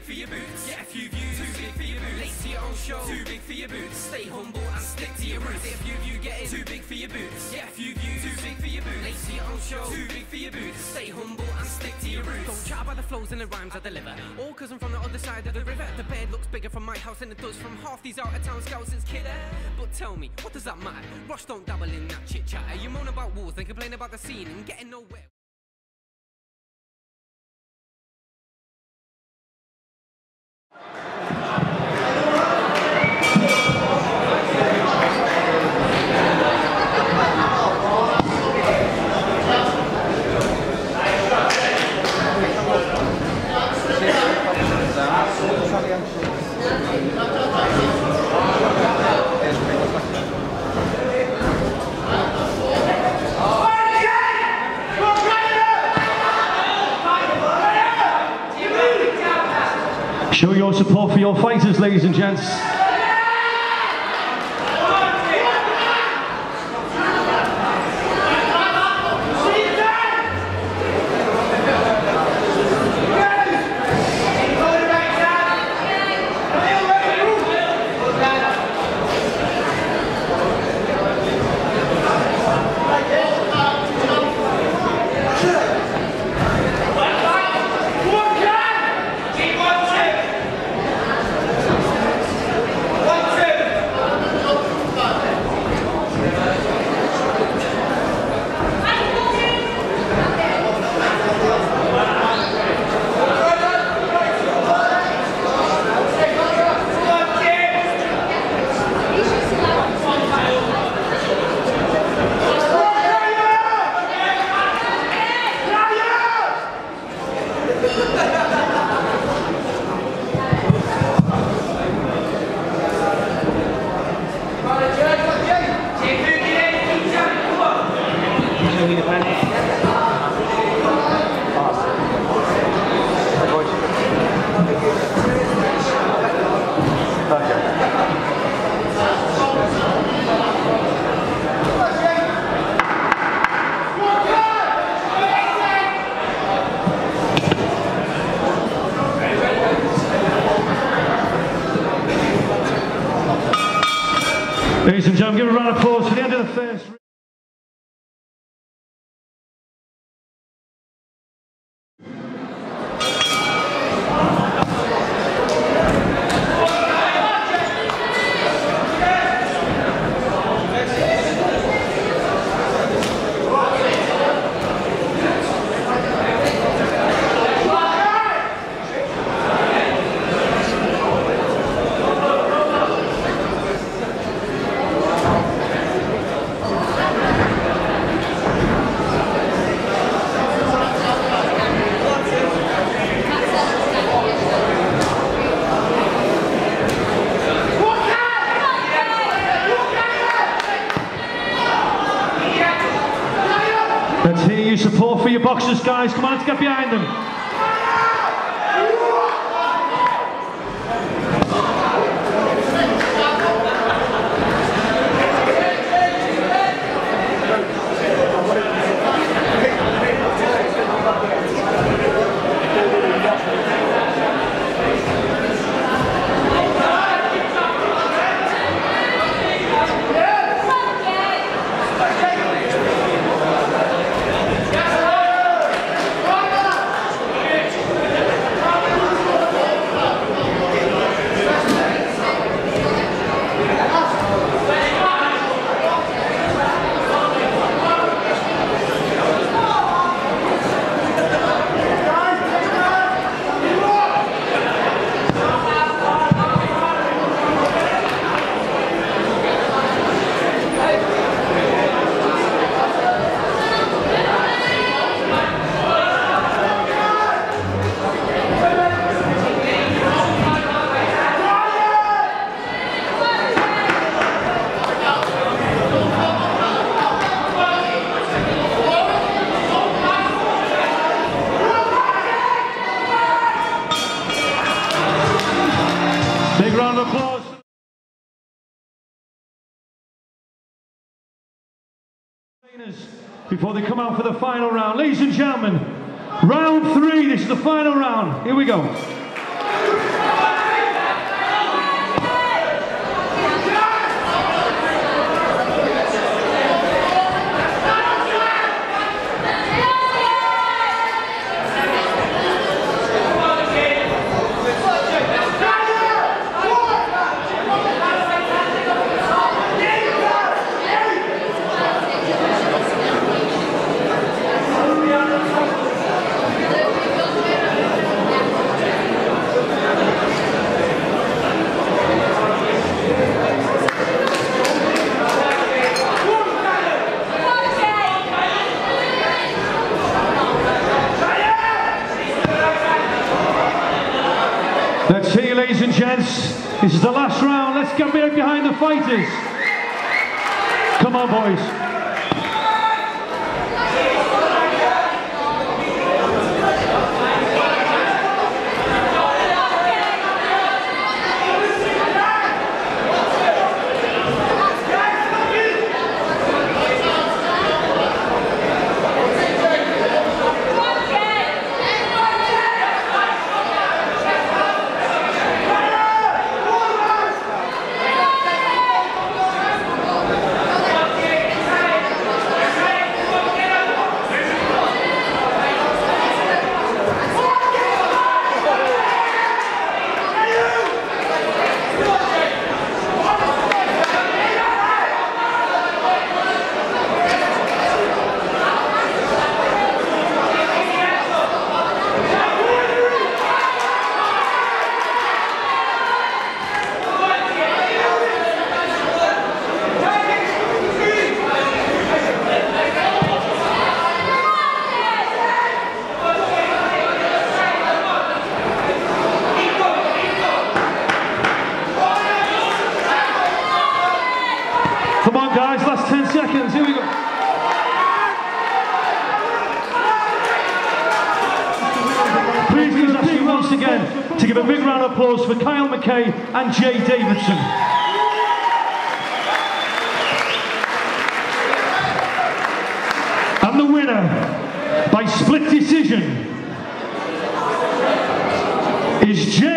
big for your boots. Get a few views. Too big for your boots. Late to your own show. Too big for your boots. Stay humble and stick to your roots. Get a few views too big for your boots. Get a few views. Too big for your boots. Late to your own show. Too big for your boots. Stay humble and stick to your roots. Don't chat about the flows and the rhymes I deliver. All cause I'm from the other side of the river. The bed looks bigger from my house than it does from half these out of town scouts since kidder. But tell me, what does that matter? Rush don't dabble in that chit chatter. You moan about walls, then complain about the scene and getting nowhere. Show your support for your fighters, ladies and gents. Ladies and gentlemen, give a round of applause for the end of the first. Let's hear your support for your boxers, guys. Come on, let's get behind them. Big round of applause. Before they come out for the final round. Ladies and gentlemen, round three. This is the final round. Here we go. Let's hear you, ladies and gents. This is the last round. Let's get behind the fighters. Come on, boys. Come on, guys, last 10 seconds. Here we go. Please, please ask you once again to give a big round of applause for Kyle MacKay and Jay Davidson. And the winner by split decision is Jay